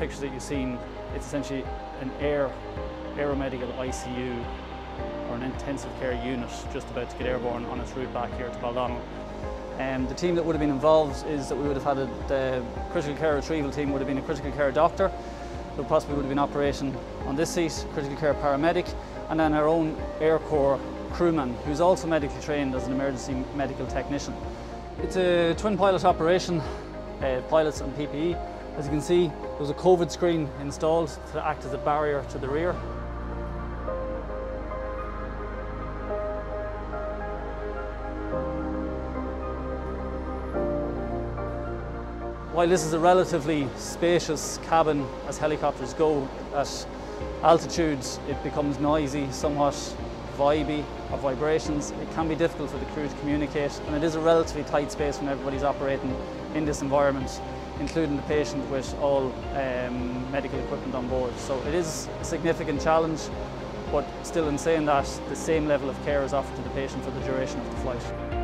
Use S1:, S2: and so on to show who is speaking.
S1: pictures that you've seen, it's essentially an air, aeromedical ICU or an intensive care unit just about to get airborne on its route back here to Baldonnel. Um, the team that would have been involved is that we would have had a, the critical care retrieval team would have been a critical care doctor who possibly would have been operating on this seat, critical care paramedic, and then our own Air Corps crewman who's also medically trained as an emergency medical technician. It's a twin pilot operation, uh, pilots and PPE. As you can see, there's a COVID screen installed to act as a barrier to the rear. While this is a relatively spacious cabin as helicopters go, at altitudes it becomes noisy, somewhat vibey, or vibrations. It can be difficult for the crew to communicate and it is a relatively tight space when everybody's operating in this environment, including the patient with all um, medical equipment on board. So it is a significant challenge, but still in saying that, the same level of care is offered to the patient for the duration of the flight.